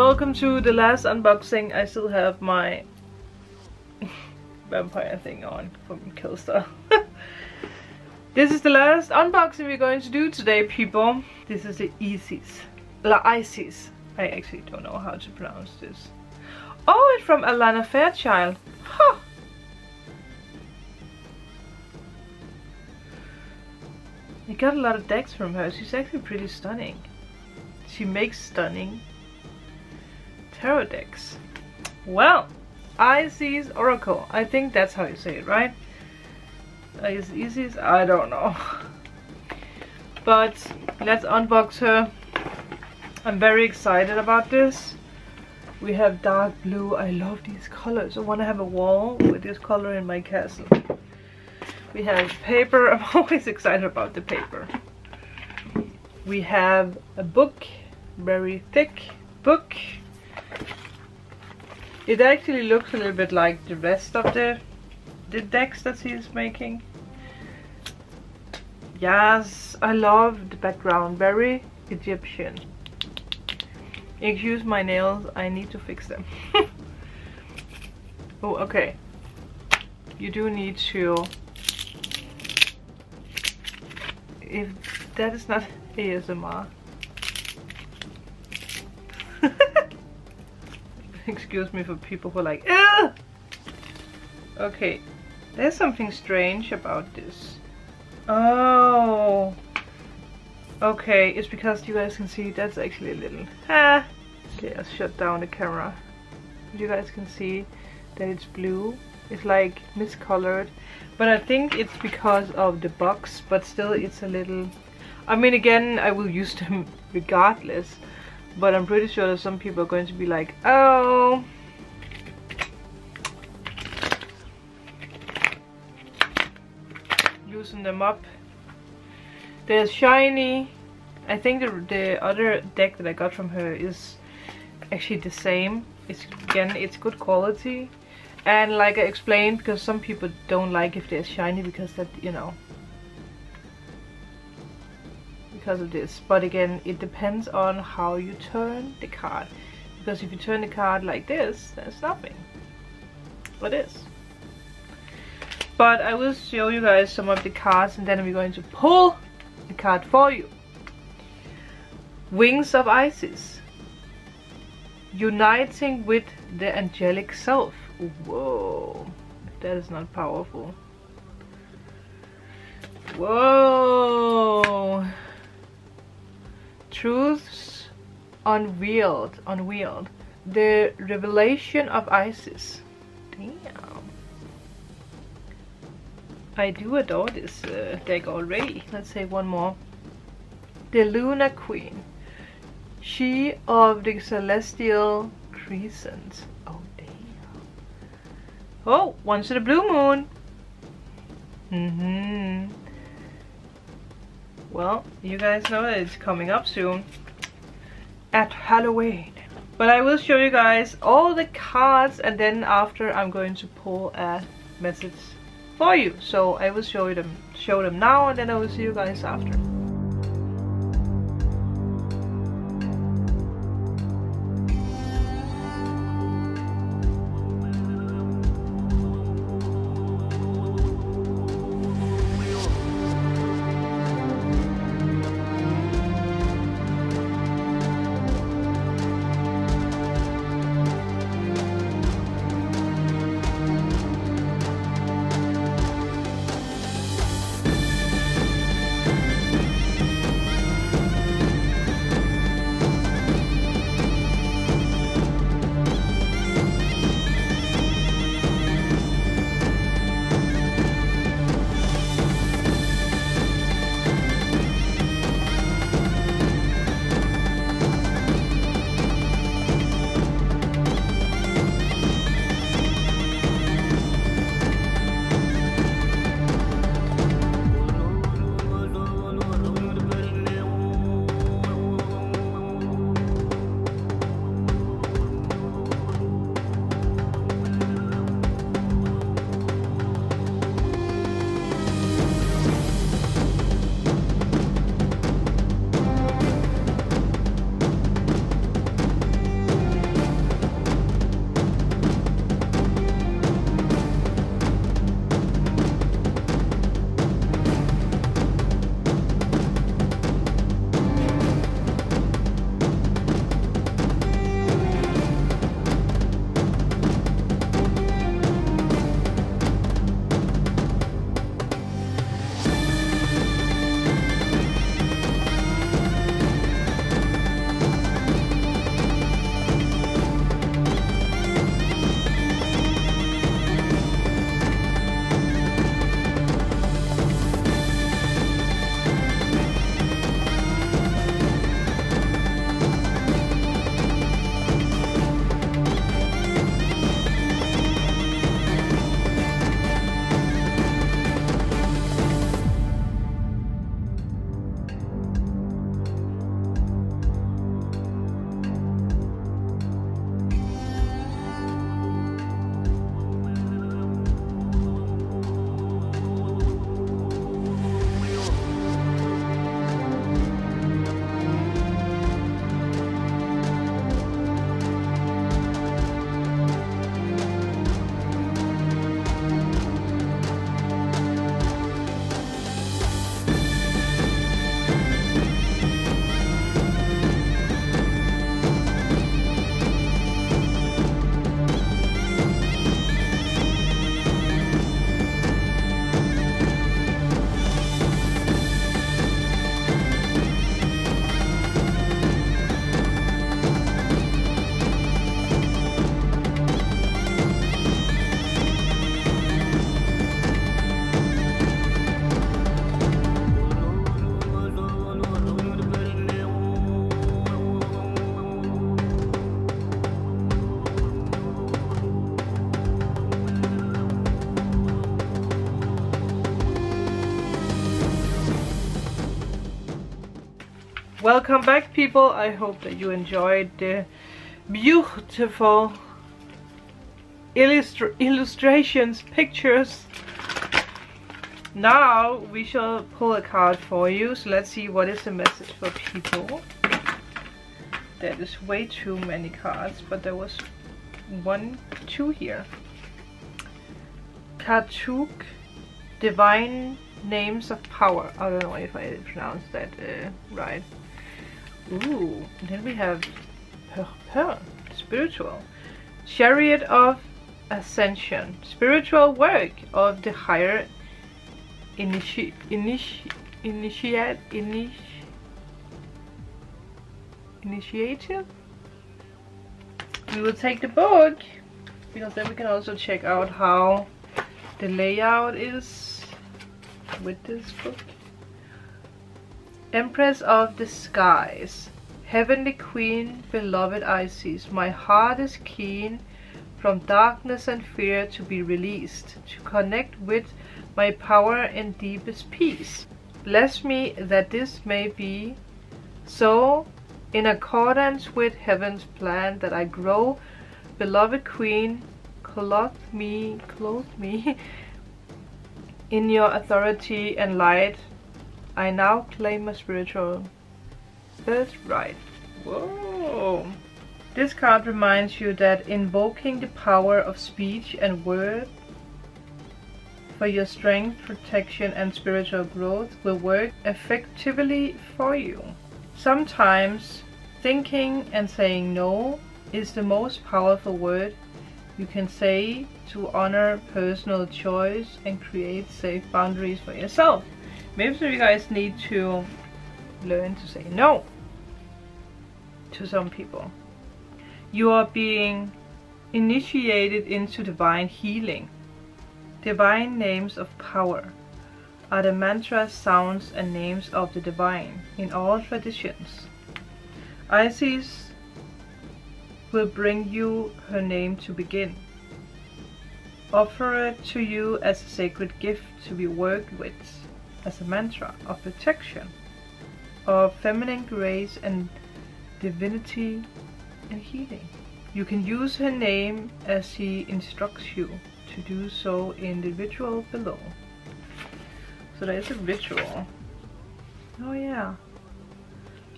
welcome to the last unboxing. I still have my vampire thing on from Killstar. this is the last unboxing we're going to do today, people. This is the Isis. La Isis. I actually don't know how to pronounce this. Oh, it's from Alana Fairchild. Huh. I got a lot of decks from her. She's actually pretty stunning. She makes stunning tarot decks. Well, Isis Oracle. I think that's how you say it, right? Is Isis? I don't know. But let's unbox her. I'm very excited about this. We have dark blue. I love these colors. I want to have a wall with this color in my castle. We have paper. I'm always excited about the paper. We have a book. Very thick book. It actually looks a little bit like the rest of the, the decks that he's making. Yes, I love the background. Very Egyptian. Excuse my nails, I need to fix them. oh, okay. You do need to... If that is not ASMR. Excuse me for people who are like, Ugh! Okay, there's something strange about this. Oh. Okay, it's because you guys can see that's actually a little... Ah! Okay, I'll shut down the camera. You guys can see that it's blue. It's like miscolored. But I think it's because of the box, but still it's a little... I mean, again, I will use them regardless. But I'm pretty sure that some people are going to be like, oh... Loosen them up. They're shiny. I think the, the other deck that I got from her is actually the same. It's again, it's good quality. And like I explained, because some people don't like if they're shiny because that, you know, because of this. But again it depends on how you turn the card. Because if you turn the card like this there's nothing. But this but I will show you guys some of the cards and then we're going to pull the card for you. Wings of Isis. Uniting with the angelic self. Whoa. That is not powerful. Whoa truths unveiled unveiled. The revelation of isis. Damn. I do adore this uh, deck already. Let's say one more. The luna queen. She of the celestial crescent. Oh damn. Oh once in a blue moon. Mm-hmm well, you guys know it's coming up soon at Halloween. But I will show you guys all the cards and then after I'm going to pull a message for you. So I will show you them show them now and then I will see you guys after. Welcome back people. I hope that you enjoyed the beautiful illustra illustrations, pictures. Now we shall pull a card for you. So let's see what is the message for people. That is way too many cards, but there was one, two here. Katuk, Divine Names of Power. I don't know if I pronounced that uh, right. Ooh, then we have per, per, Spiritual. Chariot of Ascension. Spiritual work of the higher initi initi initiate initi initiative. We will take the book because then we can also check out how the layout is with this book. Empress of the Skies. Heavenly Queen, beloved Isis, my heart is keen from darkness and fear to be released, to connect with my power in deepest peace. Bless me that this may be so in accordance with heaven's plan that I grow, beloved Queen, clothe me, clothe me in your authority and light. I now claim a spiritual birthright. Whoa! This card reminds you that invoking the power of speech and word for your strength, protection and spiritual growth will work effectively for you. Sometimes thinking and saying no is the most powerful word you can say to honor personal choice and create safe boundaries for yourself. Maybe you guys need to learn to say no to some people you are being initiated into divine healing. Divine names of power are the mantras, sounds, and names of the divine in all traditions. Isis will bring you her name to begin. Offer it to you as a sacred gift to be worked with, as a mantra of protection, of feminine grace and divinity and healing. You can use her name as he instructs you to do so in the ritual below. So there is a ritual. Oh yeah.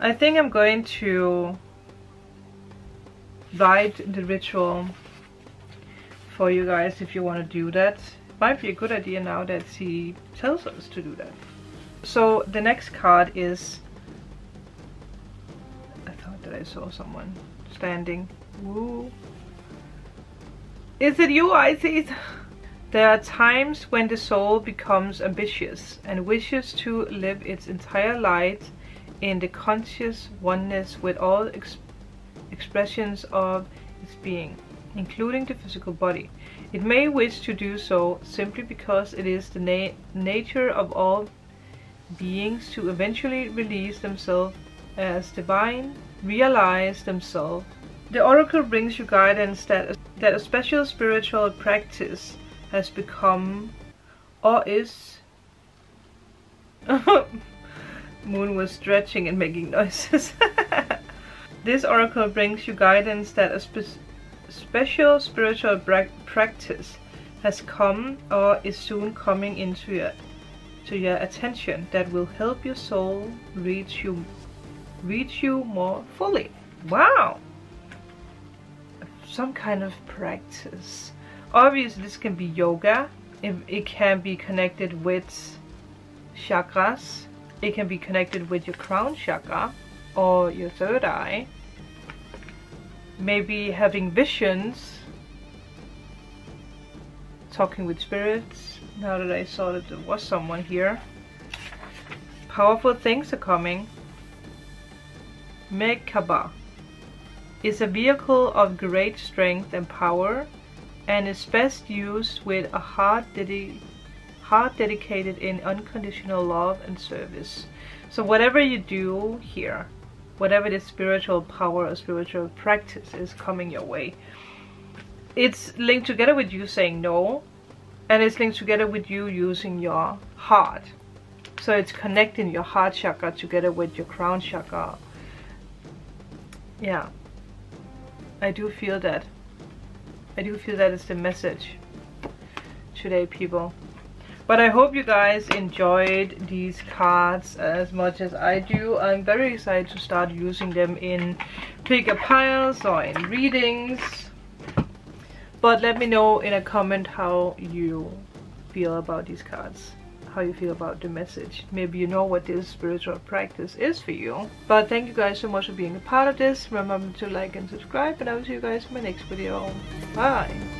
I think I'm going to write the ritual for you guys if you want to do that. Might be a good idea now that she tells us to do that. So the next card is... I thought that I saw someone standing. Woo. Is it you, Isis? There are times when the soul becomes ambitious and wishes to live its entire life in the conscious oneness with all ex expressions of its being, including the physical body. It may wish to do so simply because it is the na nature of all beings to eventually release themselves as divine realize themselves. The oracle brings you guidance that, that a special spiritual practice has become or is... Moon was stretching and making noises. this oracle brings you guidance that a special spiritual practice has come or is soon coming into your, to your attention that will help your soul reach you reach you more fully. Wow! Some kind of practice. Obviously this can be yoga. It, it can be connected with chakras. It can be connected with your crown chakra or your third eye. Maybe having visions. Talking with spirits. Now that I saw that there was someone here. Powerful things are coming. Merkaba is a vehicle of great strength and power and is best used with a heart, heart dedicated in unconditional love and service. So whatever you do here, whatever the spiritual power or spiritual practice is coming your way, it's linked together with you saying no and it's linked together with you using your heart So it's connecting your heart chakra together with your crown chakra. Yeah. I do feel that. I do feel that is the message today, people. But I hope you guys enjoyed these cards as much as I do. I'm very excited to start using them in pick-up piles or in readings. But let me know in a comment how you feel about these cards how you feel about the message. Maybe you know what this spiritual practice is for you. But thank you guys so much for being a part of this. Remember to like and subscribe and I will see you guys in my next video. Bye!